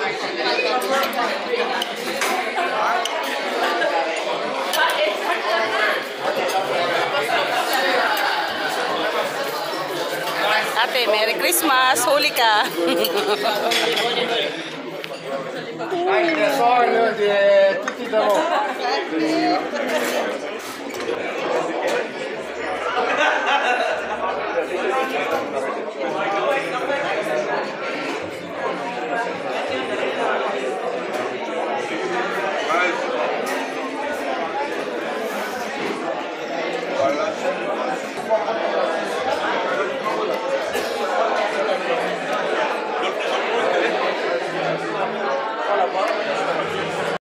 Let's. Ate, Merry Christmas! Huli ka! sogno di tutti da